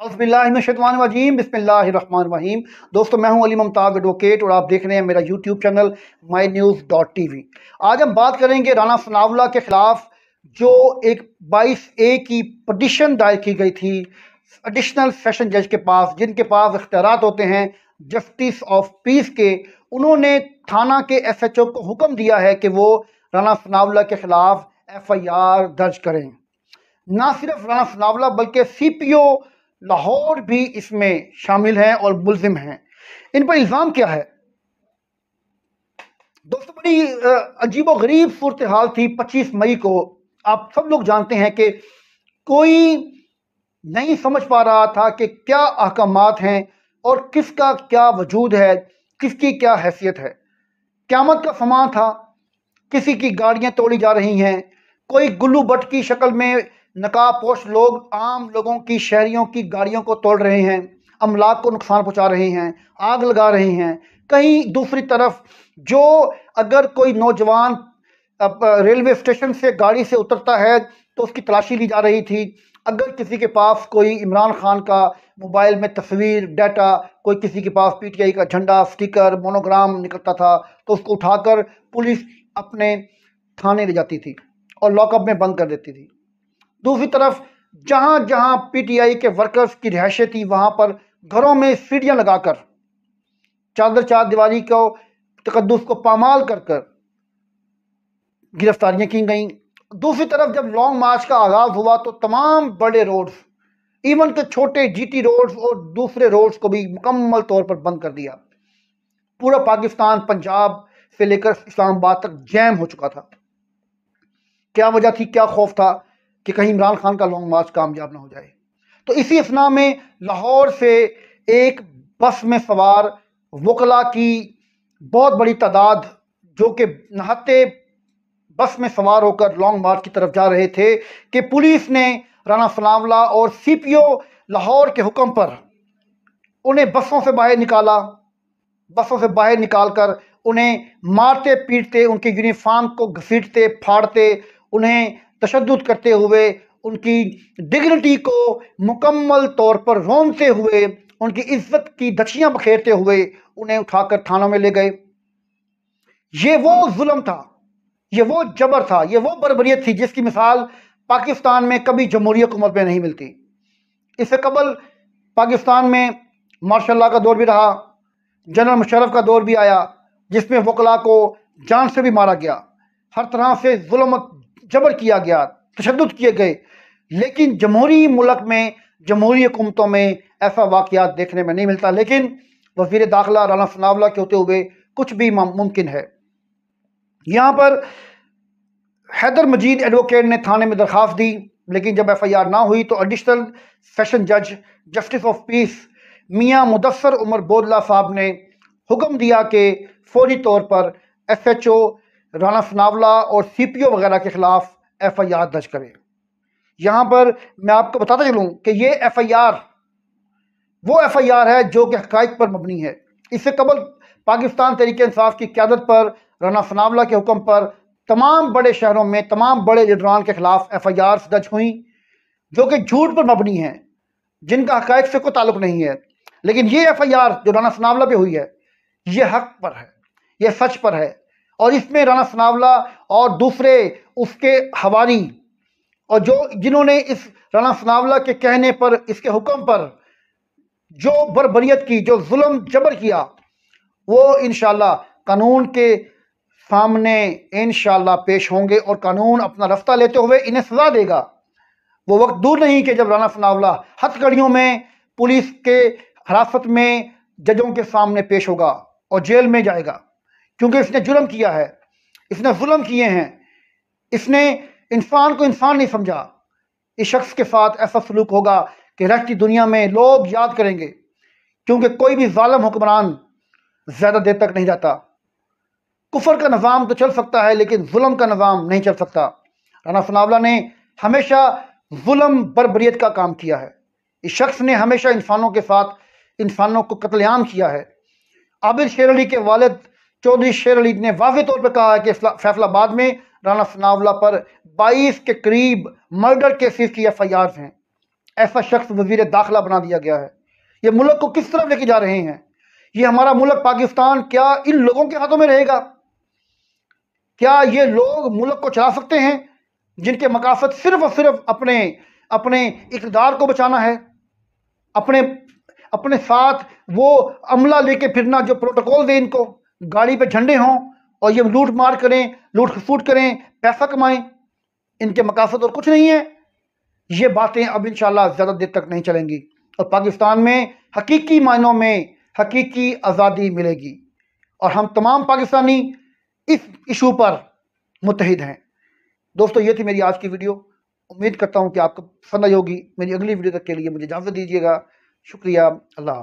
अज़बिल्लाशतवानवजीम बसमीम दोस्तों, मैं हूँ अली ममताज़ एडवोकेट और आप देख रहे हैं मेरा YouTube channel My News dot T V आज हम बात करेंगे राना सनावला के ख़िलाफ़, जो एक बाईस ए की पटिशन दायर की गई थी एडिशनल सेशन जज के पास, जिनके पास इख्तियार होते हैं जस्टिस ऑफ़ पीस के। उन्होंने थाना के एस एच ओ को हुक्म दिया है कि वो राना सनावला के ख़िलाफ़ एफ़ आई आर दर्ज करें। ना सिर्फ़ राना सनावला, बल्कि सी पी ओ लाहौर भी इसमें शामिल हैं और मुलजिम हैं। इन पर इल्ज़ाम क्या है? दोस्तों, बड़ी अजीब व गरीब सूरत हाल थी 25 मई को। आप सब लोग जानते हैं कि कोई नहीं समझ पा रहा था कि क्या अहकाम हैं और किसका क्या वजूद है, किसकी क्या हैसियत है। क्यामत का समान था, किसी की गाड़ियाँ तोड़ी जा रही हैं, कोई गुल्लू बट की शक्ल में नकाब पोश लोग आम लोगों की शहरियों की गाड़ियों को तोड़ रहे हैं, अमलाक को नुकसान पहुँचा रहे हैं, आग लगा रहे हैं। कहीं दूसरी तरफ़, जो अगर कोई नौजवान रेलवे स्टेशन से गाड़ी से उतरता है तो उसकी तलाशी ली जा रही थी। अगर किसी के पास कोई इमरान खान का मोबाइल में तस्वीर, डाटा, कोई किसी के पास पीटीआई का झंडा, स्टिकर, मोनोग्राम निकलता था तो उसको उठाकर पुलिस अपने थाने ले जाती थी और लॉकअप में बंद कर देती थी। दूसरी तरफ़ जहाँ जहाँ पीटीआई के वर्कर्स की रिहायशें थी, वहाँ पर घरों में सीढ़ियाँ लगाकर, चादर चार दीवारी को तकदस को पामाल कर कर गिरफ्तारियाँ की गई। दूसरी तरफ़, जब लॉन्ग मार्च का आगाज़ हुआ तो तमाम बड़े रोड्स इवन के छोटे जीटी रोड्स और दूसरे रोड्स को भी मुकम्मल तौर पर बंद कर दिया। पूरा पाकिस्तान, पंजाब से लेकर इस्लामाबाद तक जैम हो चुका था। क्या वजह थी, क्या खौफ था? कि कहीं इमरान खान का लॉन्ग मार्च कामयाब ना हो जाए। तो इसी असना में लाहौर से एक बस में सवार वकला की बहुत बड़ी तादाद, जो कि नहाते बस में सवार होकर लॉन्ग मार्च की तरफ़ जा रहे थे, कि पुलिस ने राना सलामला और सी पी ओ लाहौर के हुक्म पर उन्हें बसों से बाहर निकाला। बसों से बाहर निकाल कर उन्हें मारते पीटते उनके यूनिफॉर्म को घसीटते, फाड़ते, उन्हें तशद करते हुए, उनकी डिग्निटी को मुकम्मल तौर पर रोनते हुए, उनकी इज़्ज़त की दक्षियाँ बखेरते हुए उन्हें उठाकर थानों में ले गए। ये वो जुल्म था, ये वो जबर था, ये वो बरबरीत थी जिसकी मिसाल पाकिस्तान में कभी जमहूरी हुकूमत में नहीं मिलती। इससे कबल पाकिस्तान में मार्शल का दौर भी रहा, जनरल मुशरफ का दौर भी आया, जिसमें वकला को जान से भी मारा गया। हर तरह से जुल्म जबर किया गया तशद किए गए। लेकिन जमहूरी मुल्क में, जमहूरी हुकूमतों में ऐसा वाक़ देखने में नहीं मिलता। लेकिन वज़ीर दाखिला राना सनावला के होते हुए कुछ भी मुमकिन है। यहाँ पर हैदर मजीद एडवोकेट ने थाने में दरख्वास्त दी, लेकिन जब एफ़ आई आर ना हुई तो एडिशनल सेशन जज, जस्टिस ऑफ़ पीस मियाँ मुदसर उमर बोदला साहब ने हुक्म दिया कि फौरी तौर पर S H O Rana Sanawala और सी पी ओ वगैरह के ख़िलाफ़ एफ़ आई आर दर्ज करें। यहाँ पर मैं आपको बताता चलूँ कि ये एफ़ आई आर वो एफ़ आई आर है जो कि हक़ पर मबनी है। इससे कबल पाकिस्तान तरीके इंसाफ की क्यादत पर राना सनावला के हुक्म पर तमाम बड़े शहरों में, तमाम बड़े लीडरान के ख़िलाफ़ एफ़ आई आर दर्ज हुई, जो कि झूठ पर मबनी है, जिनका हक़ से कोई ताल्लुक़ नहीं है। लेकिन ये एफ़ आई आर जो राना सनावला पर हुई है, ये हक पर है, ये सच पर है। और इसमें राना सनावला और दूसरे उसके हवारी और जो जिन्होंने इस राना सनावला के कहने पर, इसके हुक्म पर जो बरबरीत की, जो जुल्म जबर किया, वो इन कानून के सामने इन पेश होंगे और कानून अपना रफ्ता लेते हुए इन्हें सजा देगा। वो वक्त दूर नहीं कि जब राना सनावला हथकड़ियों में, पुलिस के हिरासत में, जजों के सामने पेश होगा और जेल में जाएगा। क्योंकि इसने जुल्म किया है। इसने जुल्म किए हैं। इसने इंसान को इंसान नहीं समझा। इस शख्स के साथ ऐसा सलूक होगा कि रहती दुनिया में लोग याद करेंगे, क्योंकि कोई भी ालम हुक्मरान ज़्यादा देर तक नहीं जाता। कुफर का निज़ाम तो चल सकता है, लेकिन जुल्म का निज़ाम नहीं चल सकता। राना सनावला ने हमेशा जुल्म बरबरीत का काम किया है। इस शख्स ने हमेशा इंसानों के साथ, इंसानों को कत्लेआम किया है। आबिर शेर अली के वालद चौधरी शेर अली ने वाज तौर पर कहा है कि फैसलाबाद में राना सनावला पर 22 के करीब मर्डर केसेस की एफ़ आई आर हैं। ऐसा शख्स वज़ीर दाखिला बना दिया गया है। ये मुल्क को किस तरफ़ लेके जा रहे हैं? ये हमारा मुल्क पाकिस्तान क्या इन लोगों के हाथों में रहेगा? क्या ये लोग मुल्क को चला सकते हैं, जिनके मकासद सिर्फ़ और सिर्फ़ अपने अपने इकदार को बचाना है? अपने अपने साथ वो अमला लेके फिरना जो प्रोटोकॉल दे इनको? गाड़ी पे झंडे हों और ये लूट मार करें, लूट फूट करें, पैसा कमाएँ, इनके मकासद और कुछ नहीं है। ये बातें अब इन ज़्यादा देर तक नहीं चलेंगी और पाकिस्तान में हकीकी मायनों में हकीकी आज़ादी मिलेगी और हम तमाम पाकिस्तानी इस इशू पर मुतहद हैं। दोस्तों, ये थी मेरी आज की वीडियो। उम्मीद करता हूँ कि आपको पसंद आई होगी। मेरी अगली वीडियो तक के लिए मुझे इजाज़त दीजिएगा। शुक्रिया। अल्लाह